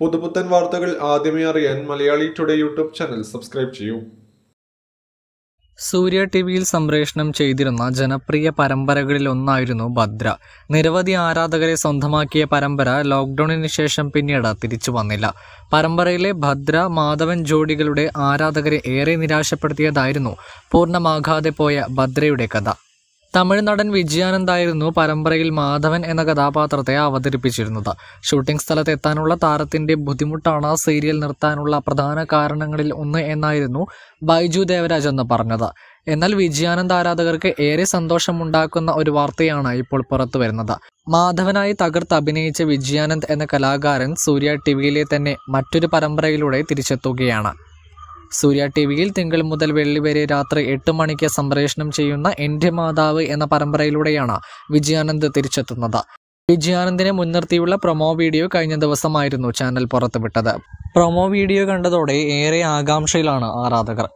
പുതുപുത്തൻ വാർത്തകൾ ആദ്യമേ അറിയാൻ Malayali today YouTube channel subscribe ചെയ്യൂ. സൂര്യ ടിവിയിൽ സംപ്രേഷണം ചെയ്തിരുന്ന ജനപ്രിയ പരമ്പരകളിൽ ഒന്നായിരുന്നു ഭദ്ര. നിരവധി ആരാധകരെ സ്വന്തമാക്കിയ പരമ്പര ലോക്ക്ഡൌണിന് ശേഷം പിന്നീട് തിരിച്ചു വന്നില്ല. പരമ്പരയിലെ ഭദ്ര മാധവൻ ജോഡികളുടെ ആരാധകരെ ഏറെ നിരാശപ്പെടുത്തിയതായിരുന്നു പൂർണമാകാതെ പോയ ഭദ്രയുടെ കഥ. തമിഴ് നടൻ വിജയാനന്ദായിരുന്നു പരമ്പരയിൽ മാധവൻ എന്ന കഥാപാത്രത്തെ അവതരിപ്പിച്ചിരുന്നത്. ഷൂട്ടിംഗ് സ്ഥലത്ത് എത്താനുള്ള താരത്തിന്റെ ബുദ്ധിമുട്ടാണ് സീരിയൽ നിർത്താനുള്ള പ്രധാന കാരണങ്ങളിൽ ഒന്ന് എന്നായിരുന്നു ബൈജു ദേവരാജ് എന്ന് പറഞ്ഞത്. എന്നാൽ വിജയാനന്ദ് ആരാധകർക്ക് ഏറെ സന്തോഷമുണ്ടാക്കുന്ന ഒരു വാർത്തയാണ് ഇപ്പോൾ പുറത്തു വരുന്നത്. മാധവനായി തകർത്ത് അഭിനയിച്ച വിജയാനന്ദ് എന്ന കലാകാരൻ സൂര്യ ടി വിയിലെ തന്നെ മറ്റൊരു പരമ്പരയിലൂടെ തിരിച്ചെത്തുകയാണ്. സൂര്യ ടി വിയിൽ തിങ്കൾ മുതൽ വെള്ളി വരെ രാത്രി എട്ട് മണിക്ക് സംപ്രേഷണം ചെയ്യുന്ന എന്റെ മാതാവ് എന്ന പരമ്പരയിലൂടെയാണ് വിജയാനന്ദ് തിരിച്ചെത്തുന്നത്. വിജയാനന്ദിനെ മുൻനിർത്തിയുള്ള പ്രൊമോ വീഡിയോ കഴിഞ്ഞ ദിവസമായിരുന്നു ചാനൽ പുറത്തുവിട്ടത്. പ്രൊമോ വീഡിയോ കണ്ടതോടെ ഏറെ ആകാംക്ഷയിലാണ് ആരാധകർ.